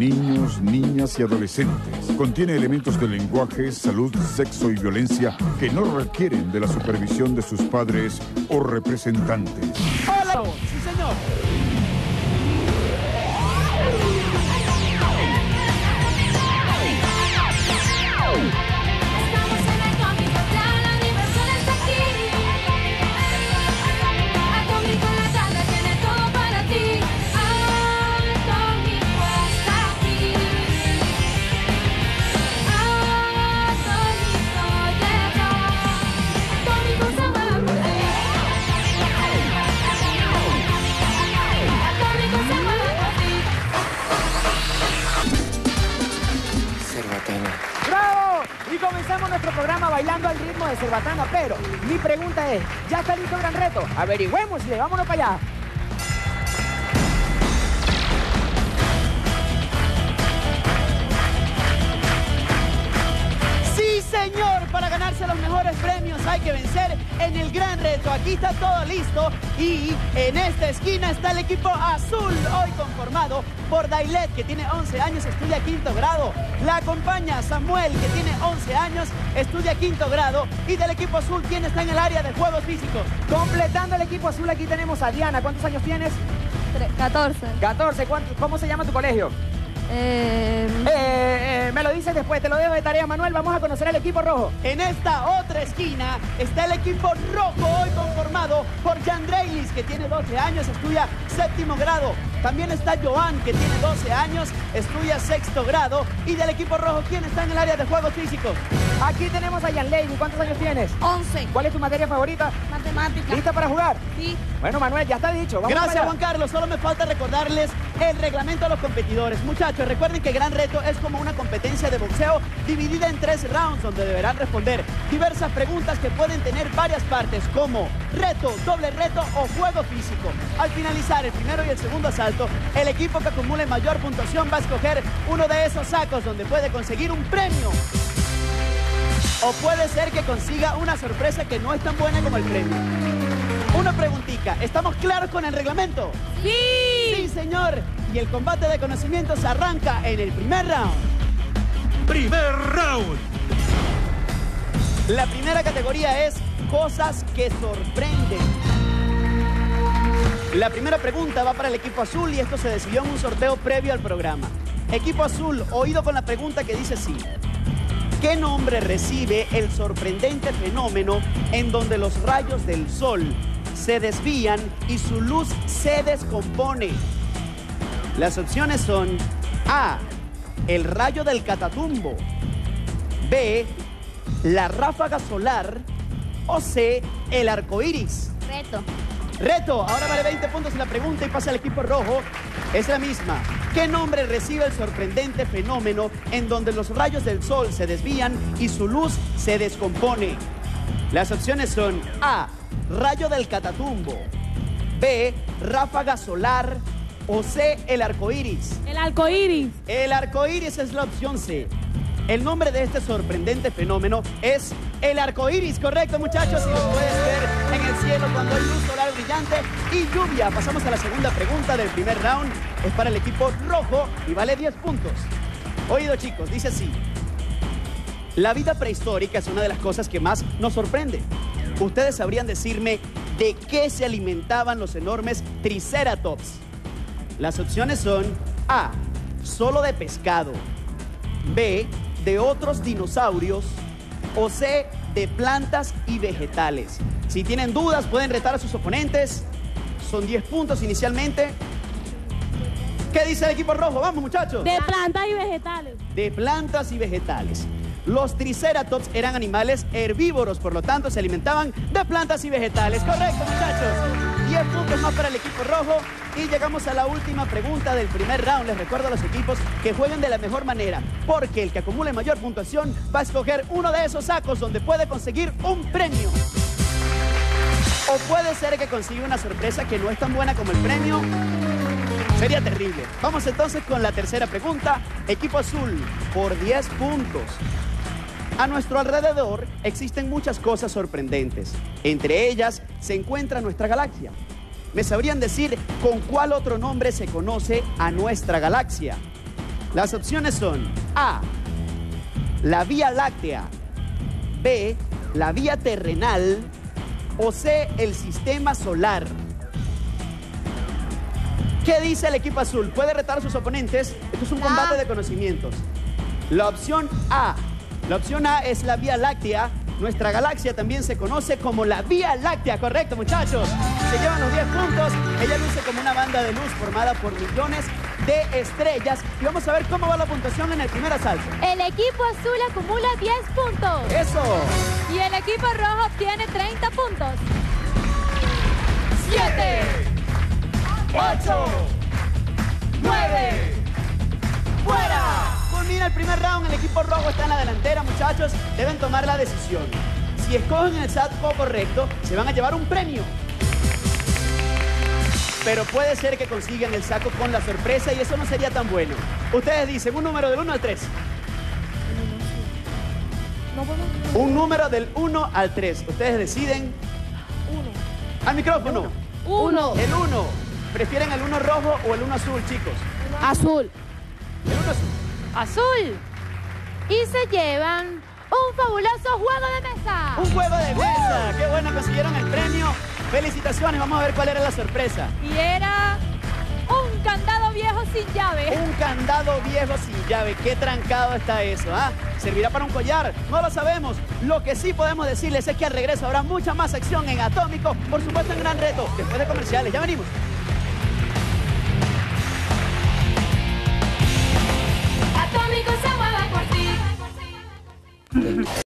niños, niñas y adolescentes. Contiene elementos de lenguaje, salud, sexo y violencia que no requieren de la supervisión de sus padres o representantes. ¡Hola! ¡Sí, señor! Bailando al ritmo de Cerbatana, pero mi pregunta es, ¿ya está listo el gran reto? Averigüémosle, vámonos para allá. Ganarse los mejores premios hay que vencer en el gran reto. Aquí está todo listo y en esta esquina está el equipo azul, hoy conformado por Dailet, que tiene 11 años, estudia quinto grado. La acompaña Samuel, que tiene 11 años, estudia quinto grado. Y del equipo azul, ¿quién está en el área de juegos físicos? Completando el equipo azul, aquí tenemos a Diana. ¿Cuántos años tienes? 14. 14. ¿Cuántos- ¿Cómo se llama tu colegio? Eh, eh, me lo dices después, te lo dejo de tarea, Manuel. Vamos a conocer al equipo rojo. En esta otra esquina está el equipo rojo, hoy conformado por Jan que tiene 12 años, estudia séptimo grado. También está Joan, que tiene 12 años, estudia sexto grado. Y del equipo rojo, ¿quién está en el área de juegos físicos? Aquí tenemos a Jan Lady. ¿Cuántos años tienes? 11. ¿Cuál es tu materia favorita? Matemática. ¿Lista para jugar? Sí. Bueno, Manuel, ya está dicho. Vamos Gracias Juan. Carlos, solo me falta recordarles el reglamento de los competidores. Muchachos, recuerden que Gran Reto es como una competencia de boxeo dividida en tres rounds donde deberán responder diversas preguntas que pueden tener varias partes como reto, doble reto o juego físico. Al finalizar el primero y el segundo asalto, el equipo que acumule mayor puntuación va a escoger uno de esos sacos donde puede conseguir un premio. O puede ser que consiga una sorpresa que no es tan buena como el premio. Una preguntita, ¿estamos claros con el reglamento? Sí. Sí, señor. Y el combate de conocimientos arranca en el primer round. Primer round. La primera categoría es cosas que sorprenden. La primera pregunta va para el equipo azul y esto se decidió en un sorteo previo al programa. Equipo azul, oído con la pregunta que dice así. ¿Qué nombre recibe el sorprendente fenómeno en donde los rayos del sol se desvían y su luz se descompone? Las opciones son A, el rayo del catatumbo, B, la ráfaga solar o C, el arco iris. Reto. Reto, ahora vale 20 puntos la pregunta y pasa al equipo rojo. Es la misma. ¿Qué nombre recibe el sorprendente fenómeno en donde los rayos del sol se desvían y su luz se descompone? Las opciones son A, rayo del catatumbo, B, ráfaga solar o C, el arco iris. El arco iris. El arco iris es la opción C. El nombre de este sorprendente fenómeno es el arco iris, correcto muchachos, en el cielo cuando hay luz solar brillante y lluvia. Pasamos a la segunda pregunta del primer round. Es para el equipo rojo y vale 10 puntos. Oído chicos, dice así. La vida prehistórica es una de las cosas que más nos sorprende. Ustedes sabrían decirme de qué se alimentaban los enormes triceratops. Las opciones son A, solo de pescado, B, de otros dinosaurios o C, de plantas y vegetales. Si tienen dudas pueden retar a sus oponentes. Son 10 puntos inicialmente. ¿Qué dice el equipo rojo? Vamos muchachos. De plantas y vegetales. de plantas y vegetales. Los triceratops eran animales herbívoros, por lo tanto se alimentaban de plantas y vegetales. Correcto, muchachos. 10 puntos más para el equipo rojo. Y llegamos a la última pregunta del primer round. Les recuerdo a los equipos que jueguen de la mejor manera, porque el que acumule mayor puntuación va a escoger uno de esos sacos donde puede conseguir un premio. O puede ser que consiga una sorpresa que no es tan buena como el premio. Sería terrible. Vamos entonces con la tercera pregunta. Equipo azul, por 10 puntos. A nuestro alrededor existen muchas cosas sorprendentes. Entre ellas se encuentra nuestra galaxia. ¿Me sabrían decir con cuál otro nombre se conoce a nuestra galaxia? Las opciones son A, la Vía Láctea, B, la Vía Terrenal o C, el Sistema Solar. ¿Qué dice el equipo azul? ¿Puede retar a sus oponentes? Esto es un combate de conocimientos. La opción A. La opción A es la Vía Láctea. Nuestra galaxia también se conoce como la Vía Láctea, correcto muchachos. Se llevan los 10 puntos. Ella luce como una banda de luz formada por millones de estrellas. Y vamos a ver cómo va la puntuación en el primer asalto. El equipo azul acumula 10 puntos. Eso. Y el equipo rojo obtiene 30 puntos. 7, 8, 9, fuera. Culmina el primer round, el equipo rojo está en la delantera, muchachos. Deben tomar la decisión. Si escogen el saco correcto, se van a llevar un premio. Pero puede ser que consigan el saco con la sorpresa y eso no sería tan bueno. Ustedes dicen un número del 1 al 3. Un número del 1 al 3. Ustedes deciden. Al micrófono. Uno. El 1. ¿Prefieren el 1 rojo o el 1 azul, chicos? Azul. El 1 azul. Azul. Y se llevan un fabuloso juego de mesa. Un juego de mesa. Qué bueno, consiguieron el premio. Felicitaciones. Vamos a ver cuál era la sorpresa. Y era un candado viejo sin llave. Un candado viejo sin llave. Qué trancado está eso, ¿ah? ¿Servirá para un collar? No lo sabemos. Lo que sí podemos decirles es que al regreso habrá mucha más acción en Atómico. Por supuesto, en Gran Reto. Después de comerciales. Ya venimos.